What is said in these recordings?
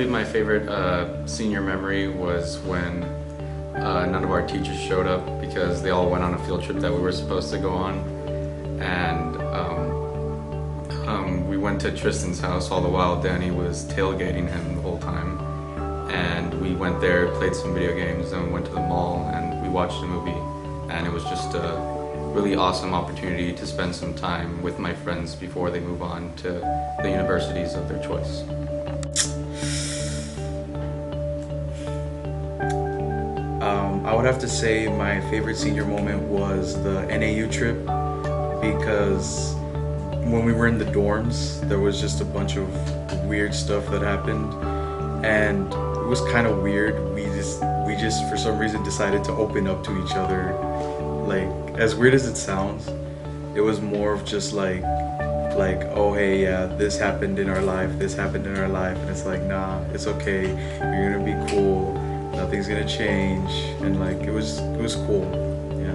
believe my favorite uh, senior memory was when uh, none of our teachers showed up because they all went on a field trip that we were supposed to go on. And um, um, we went to Tristan's house all the while Danny was tailgating him the whole time. And we went there, played some video games, and went to the mall and we watched a movie. And it was just a really awesome opportunity to spend some time with my friends before they move on to the universities of their choice. Would have to say my favorite senior moment was the NAU trip because when we were in the dorms, there was just a bunch of weird stuff that happened, and it was kind of weird. We just we just for some reason decided to open up to each other. Like as weird as it sounds, it was more of just like like oh hey yeah this happened in our life, this happened in our life, and it's like nah, it's okay. You're gonna be cool. Nothing's gonna change, and like it was it was cool. Yeah.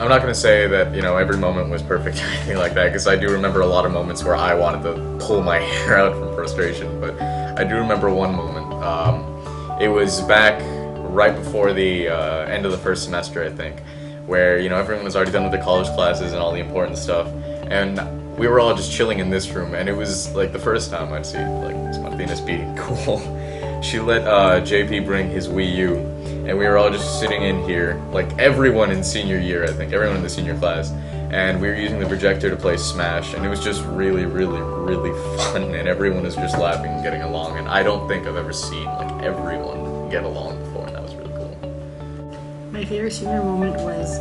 I'm not gonna say that you know every moment was perfect or anything like that because I do remember a lot of moments where I wanted to pull my hair out from frustration. But I do remember one moment. Um, it was back right before the uh, end of the first semester, I think, where you know everyone was already done with the college classes and all the important stuff, and we were all just chilling in this room, and it was like the first time I'd see like Martinez being cool. She let uh, JP bring his Wii U, and we were all just sitting in here, like everyone in senior year, I think, everyone in the senior class, and we were using the projector to play Smash, and it was just really, really, really fun, and everyone was just laughing and getting along, and I don't think I've ever seen like everyone get along before, and that was really cool. My favorite senior moment was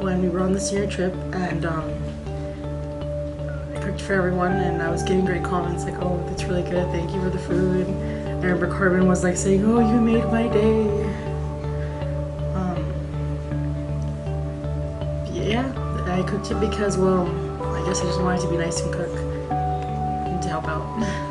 when we were on the senior trip and um, I cooked for everyone and I was getting great comments like, oh, that's really good, thank you for the food. Remember Corbin was like saying, oh, you made my day. Um, yeah, I cooked it because, well, I guess I just wanted to be nice and cook and to help out.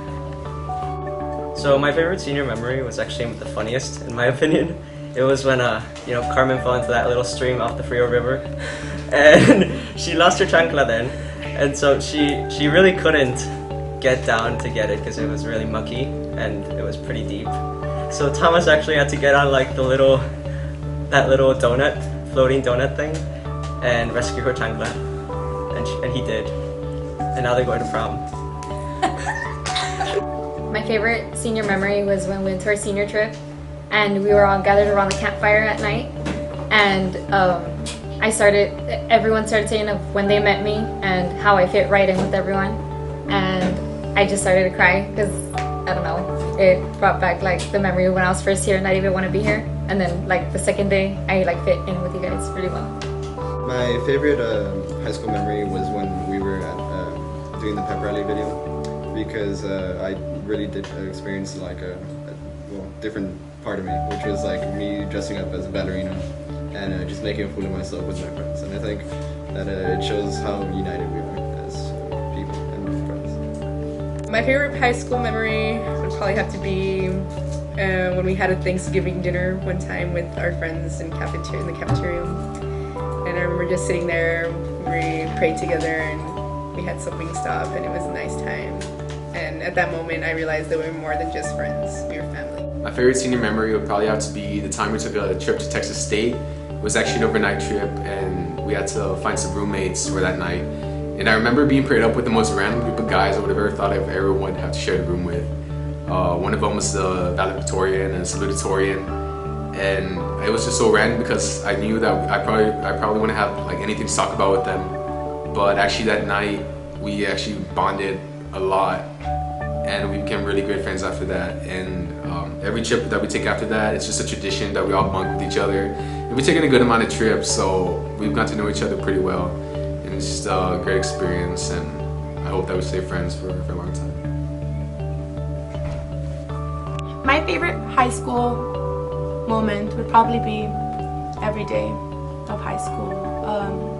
So my favorite senior memory was actually the funniest, in my opinion. It was when, uh, you know, Carmen fell into that little stream off the Frio River, and she lost her chancla then, and so she she really couldn't get down to get it because it was really mucky and it was pretty deep. So Thomas actually had to get on like the little that little donut, floating donut thing, and rescue her chancla, and she, and he did, and now they're going to prom. My favorite senior memory was when we went to our senior trip and we were all gathered around the campfire at night and um, I started, everyone started saying of when they met me and how I fit right in with everyone and I just started to cry because I don't know, it brought back like the memory of when I was first here and I didn't even want to be here and then like the second day I like fit in with you guys really well. My favorite uh, high school memory was when we were at, uh, doing the pep rally video because uh, I really did experience like a, a, well different part of me, which was like me dressing up as a ballerina and uh, just making a fool of myself with my friends. And I think that uh, it shows how united we are My favorite high school memory would probably have to be uh, when we had a Thanksgiving dinner one time with our friends in cafeteria in the cafeteria. And I remember just sitting there, we prayed together, and we had some Wingstop, and it was a nice time. And at that moment, I realized that we were more than just friends, we were family. My favorite senior memory would probably have to be the time we took a trip to Texas State. It was actually an overnight trip, and we had to find some roommates for that night. And I remember being paired up with the most random group of guys I would have ever thought I'd ever would have to share the room with. Uh, one of them was a valedictorian and a salutatorian, and it was just so random because I knew that I probably I probably wouldn't have like anything to talk about with them. But actually that night we actually bonded a lot and we became really great friends after that. And um, every trip that we take after that, it's just a tradition that we all bunk with each other. And we've taken a good amount of trips, so we've got to know each other pretty well. Just a great experience, and I hope that we stay friends for, for a long time. My favorite high school moment would probably be every day of high school. Um,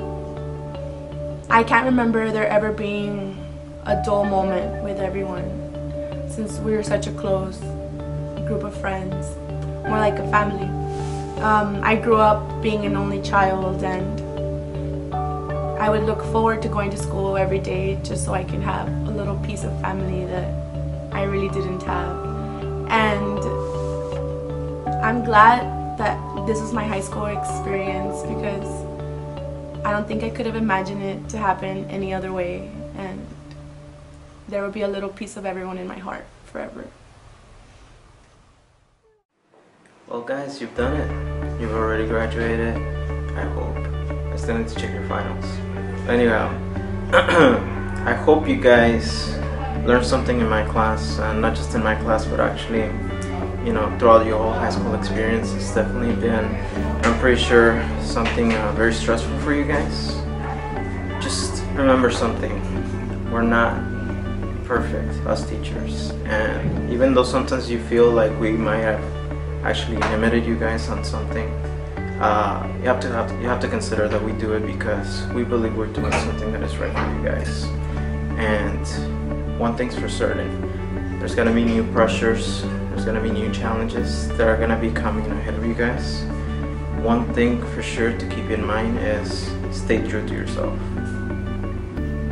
I can't remember there ever being a dull moment with everyone since we were such a close group of friends, more like a family. Um, I grew up being an only child and I would look forward to going to school every day just so I can have a little piece of family that I really didn't have. And I'm glad that this was my high school experience because I don't think I could have imagined it to happen any other way. And there will be a little piece of everyone in my heart forever. Well, guys, you've done it. You've already graduated. I hope. Still to check your finals. Anyhow, I hope you guys learned something in my class, and not just in my class, but actually, you know, throughout your whole high school experience. It's definitely been, I'm pretty sure, something uh, very stressful for you guys. Just remember something. We're not perfect, us teachers. And even though sometimes you feel like we might have actually limited you guys on something, uh, you have to have you have to consider that we do it because we believe we're doing something that is right for you guys. And one thing's for certain, there's gonna be new pressures, there's gonna be new challenges that are gonna be coming ahead of you guys. One thing for sure to keep in mind is stay true to yourself.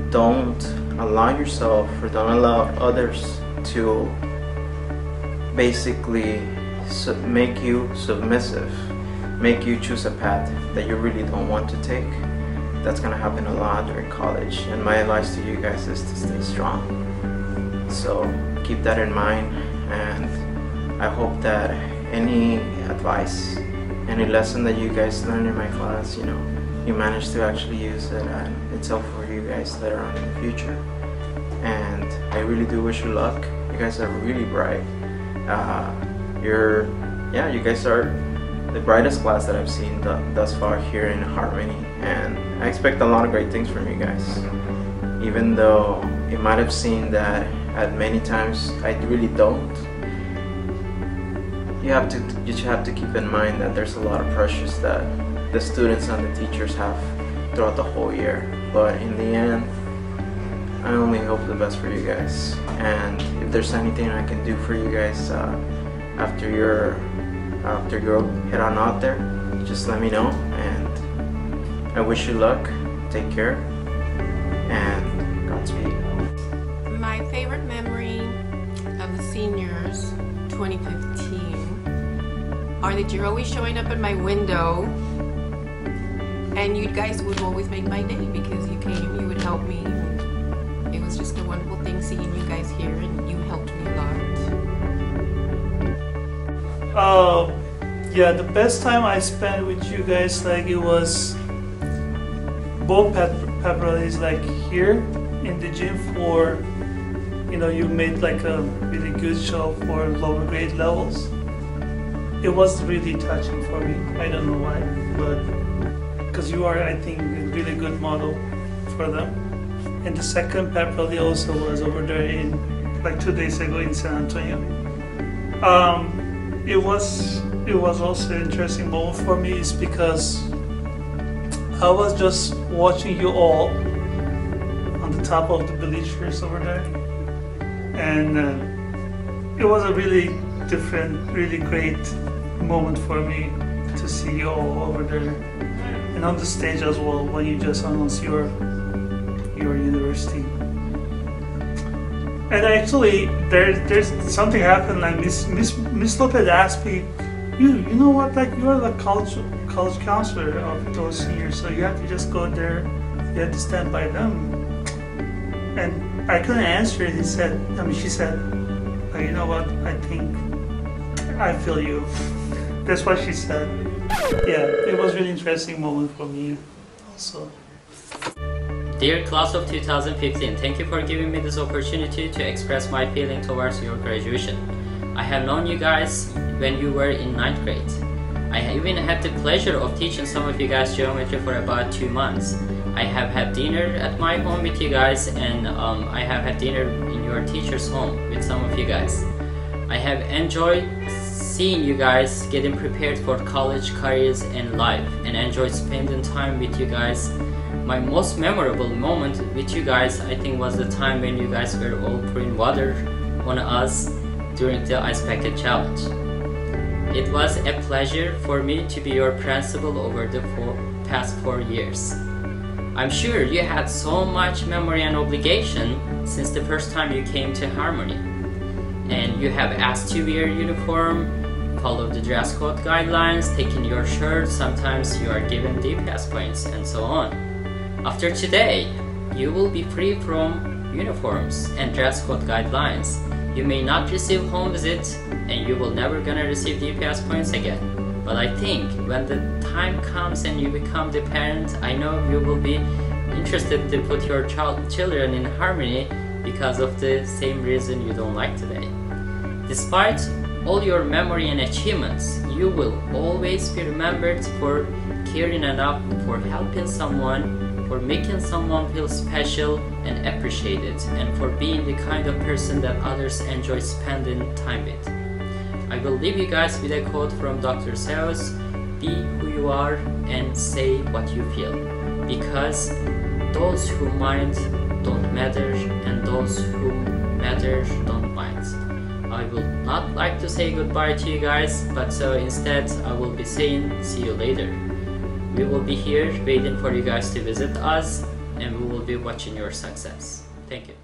Don't allow yourself or don't allow others to basically make you submissive, make you choose a path that you really don't want to take. That's gonna happen a lot during college, and my advice to you guys is to stay strong. So keep that in mind, and I hope that any advice, any lesson that you guys learn in my class, you know, you manage to actually use it, and it's helpful for you guys later on in the future. And I really do wish you luck. You guys are really bright. Uh, you're, yeah, you guys are the brightest class that I've seen th- thus far here in Harmony, and I expect a lot of great things from you guys. Even though you might have seen that at many times I really don't. You have to you have to keep in mind that there's a lot of pressures that the students and the teachers have throughout the whole year. But in the end, I only hope the best for you guys. And if there's anything I can do for you guys uh, after you're after you head on out there, just let me know. And I wish you luck. Take care. And Godspeed. My favorite memory of the seniors 2015 are that you're always showing up at my window and you guys would always make my day because you came, you would help me. It was just a wonderful thing seeing you guys here Uh, yeah, the best time I spent with you guys, like it was both pep, pep rallies, like here in the gym for, you know, you made like a really good show for lower grade levels. It was really touching for me. I don't know why, but because you are, I think, a really good model for them. And the second pep rally also was over there in, like two days ago in San Antonio. Um, it was it was also an interesting moment for me is because I was just watching you all on the top of the bleachers over there, and uh, it was a really different, really great moment for me to see you all over there, and on the stage as well when you just announced your your university. And actually, there, there's something happened. Like Miss Miss Miss Lopez asked me, "You, you know what? Like you are the college college counselor of those seniors, so you have to just go there. You have to stand by them." And I couldn't answer. He said, "I mean, she said, oh, you know what? I think I feel you." That's what she said. Yeah, it was really interesting moment for me, also. Dear class of 2015, thank you for giving me this opportunity to express my feeling towards your graduation. I have known you guys when you were in ninth grade. I even had the pleasure of teaching some of you guys geometry for about two months. I have had dinner at my home with you guys, and um, I have had dinner in your teacher's home with some of you guys. I have enjoyed seeing you guys getting prepared for college, careers, and life, and enjoyed spending time with you guys my most memorable moment with you guys i think was the time when you guys were all pouring water on us during the ice bucket challenge. It was a pleasure for me to be your principal over the four, past four years. I'm sure you had so much memory and obligation since the first time you came to harmony. And you have asked to wear uniform, follow the dress code guidelines, taking your shirt, sometimes you are given DPS points, and so on. After today, you will be free from uniforms and dress code guidelines. You may not receive home visits and you will never gonna receive DPS points again. But I think when the time comes and you become the parent, I know you will be interested to put your child children in harmony because of the same reason you don't like today. Despite all your memory and achievements, you will always be remembered for caring enough, for helping someone, for making someone feel special and appreciated, and for being the kind of person that others enjoy spending time with. I will leave you guys with a quote from Dr. Seuss Be who you are and say what you feel. Because those who mind don't matter, and those who matter don't mind. I will not like to say goodbye to you guys, but so instead I will be saying see you later. We will be here waiting for you guys to visit us and we will be watching your success. Thank you.